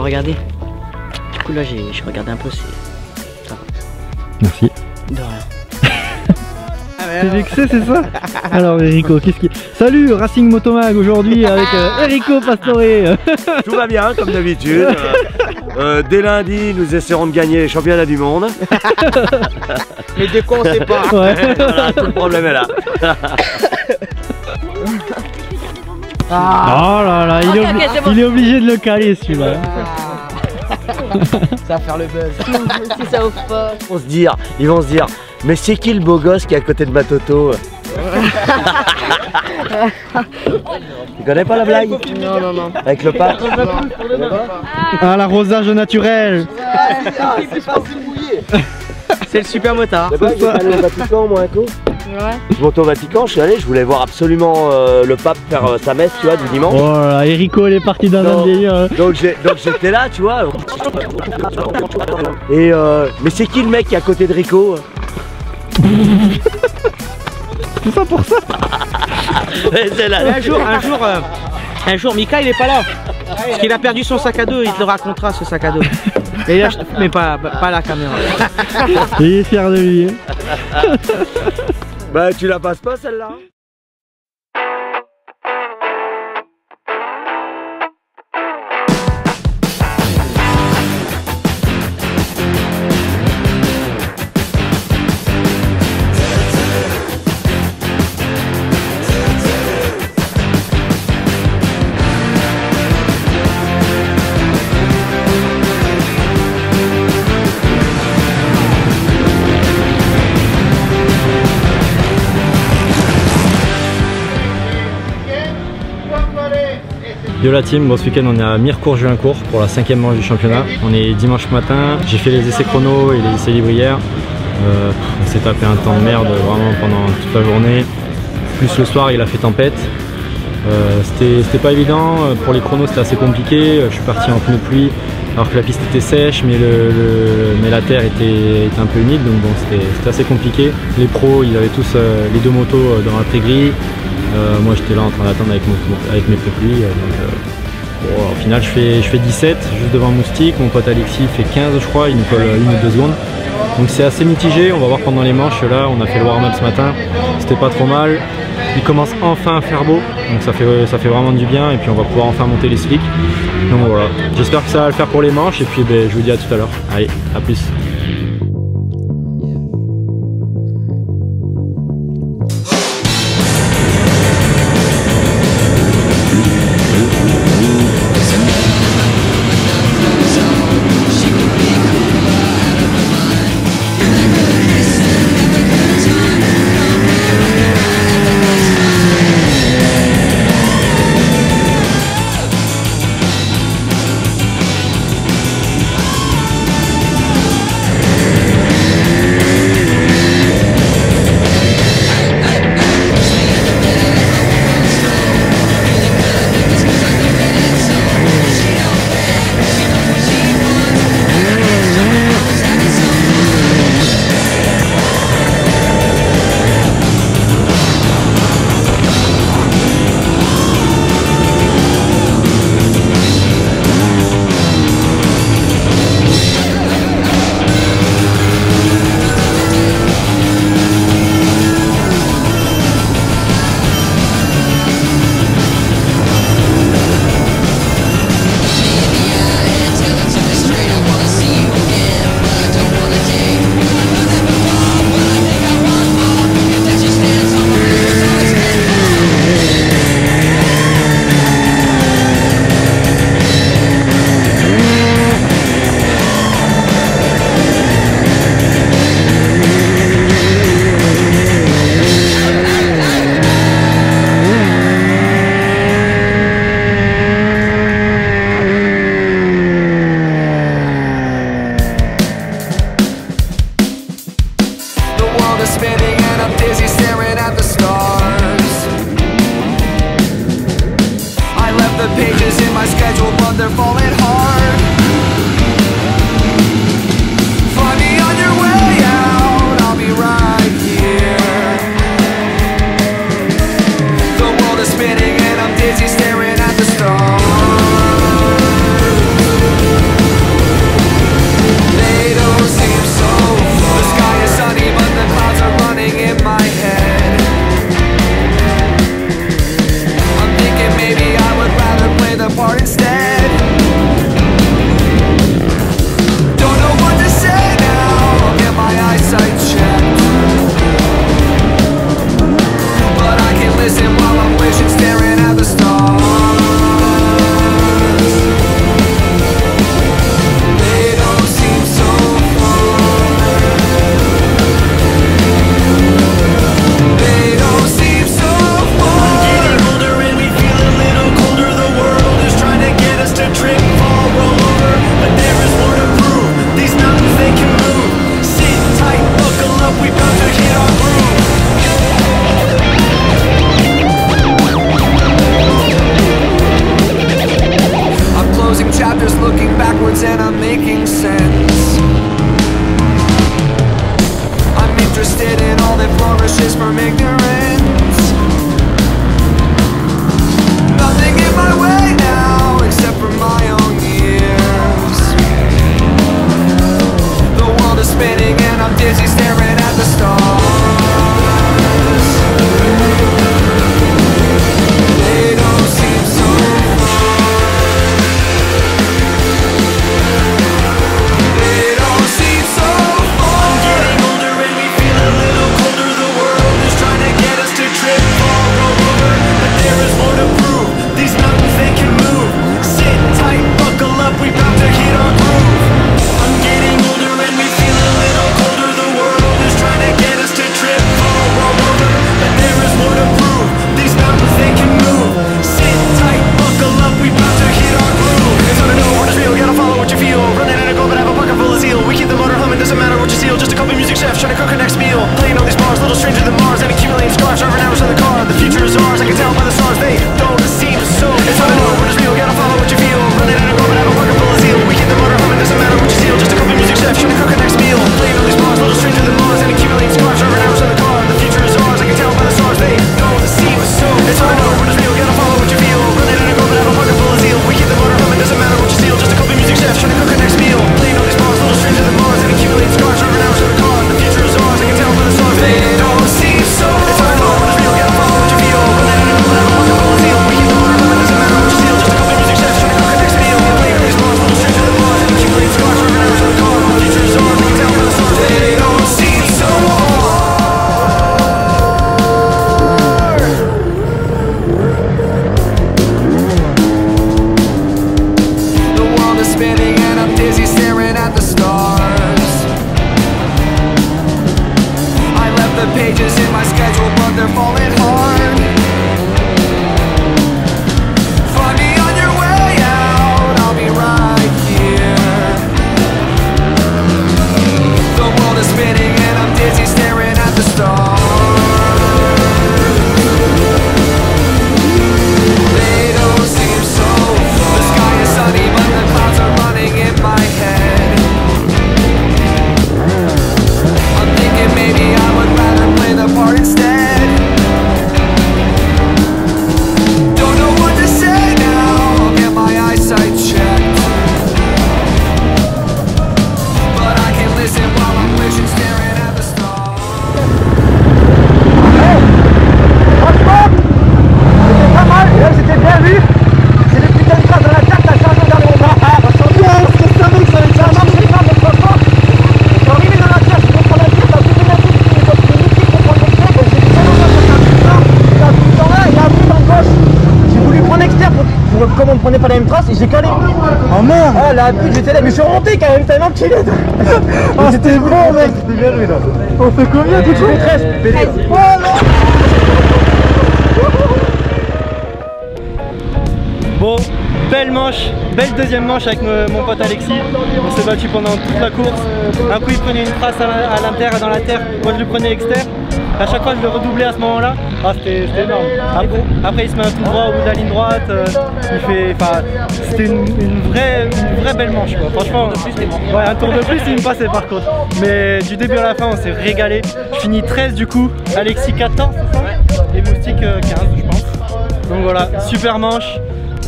pas regardé. Du coup là j'ai regardé un peu, c'est. Merci. De rien. T'es vexé, c'est ça Alors, Erico, qu'est-ce qui. Salut, Racing Motomag aujourd'hui avec euh, Erico Pastore. Tout va bien, comme d'habitude. Euh, dès lundi, nous essaierons de gagner les championnats du monde. Mais de quoi on sait pas. Ouais. Voilà, tout le problème est là. Oh là là, il est, bon. il est obligé de le caler celui-là. Ça va faire le buzz. si ça ouvre pas. Ils vont se dire, ils vont se dire, mais c'est qui le beau gosse qui est à côté de ma Toto Tu connais pas la blague Non, non, non. Avec le pape Ah, l'arrosage naturel. C'est le super motard. Blague, j'ai allé au Vatican moi un coup Je monte au Vatican, je suis allé, je voulais voir absolument euh, le pape faire euh, sa messe, tu vois, du dimanche. Oh là là, Erico, il est parti dans un délire. hein. Donc j'ai- donc j'étais là, tu vois. Et euh, mais c'est qui le mec qui est à côté de Rico? Tout ça pour ça. C'est là. Mais un jour, un jour, euh, un jour, Mika il est pas là. Parce qu'il a perdu son sac à dos, il te le racontera ce sac à dos. Et là, je- mais pas, pas la caméra. Il est fier de lui. hein. Bah tu la passes pas celle-là Yo la team, bon ce week-end on est à Mirecourt-Juincourt pour la cinquième manche du championnat. On est dimanche matin, j'ai fait les essais chrono et les essais libres hier. Euh, on s'est tapé un temps de merde vraiment pendant toute la journée. Plus le soir il a fait tempête. Euh, c'était pas évident, pour les chronos c'était assez compliqué. Je suis parti en pneu pluie alors que la piste était sèche mais, le, mais la terre était, était un peu humide donc bon c'était assez compliqué. Les pros ils avaient tous euh, les deux motos euh, dans la pré-grille. Euh, moi j'étais là en train d'attendre avec, mes pluie. euh, euh, au final je fais, je fais 17 juste devant Moustique. Mon pote Alexis fait 15 je crois, il nous colle une ou deux secondes. Donc c'est assez mitigé, on va voir pendant les manches. Là on a fait le warm-up ce matin, c'était pas trop mal. Il commence enfin à faire beau, donc ça fait, ça fait vraiment du bien et puis on va pouvoir enfin monter les slicks. Donc voilà, j'espère que ça va le faire pour les manches et puis ben, je vous dis à tout à l'heure. Allez, à plus. La pute, j'étais là, mais je suis remonté quand même tellement qu'il est. Oh c'était bon mec C'était bien joué là. On fait combien tout de suite 13 Oh non Bon, belle manche, belle deuxième manche avec mon, pote Alexis. On s'est battu pendant toute la course. Un coup il prenait une trace à, l'inter et dans la terre, moi je le prenais externe. À chaque fois je le redoublais à ce moment-là. Ah c'était énorme. Après, après, il se met un tout droit au bout de la ligne droite. euh, il fait. Enfin c'était une, une vraie une vraie belle manche quoi. Franchement. Ouais un tour de plus il me passait par contre. Mais du début à la fin on s'est régalé. Je finis 13 du coup. Alexis 14 c'est ça Et Moustique euh, 15 je pense. Donc voilà, super manche.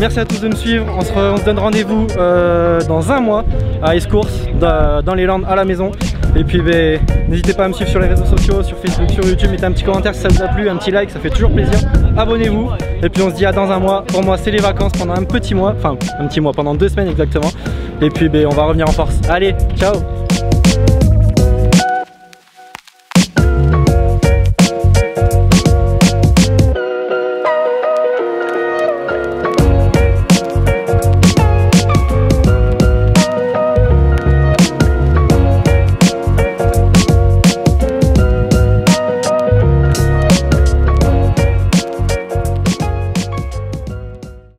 Merci à tous de me suivre. On se, re- on se donne rendez-vous euh, dans un mois à Escourse, dans les Landes, à la maison. Et puis ben, n'hésitez pas à me suivre sur les réseaux sociaux, sur Facebook, sur YouTube. Mettez un petit commentaire si ça vous a plu, un petit like, ça fait toujours plaisir. Abonnez-vous. Et puis on se dit à dans un mois. Pour moi, c'est les vacances pendant un petit mois. Enfin, un petit mois, pendant deux semaines exactement. Et puis ben, on va revenir en force. Allez, ciao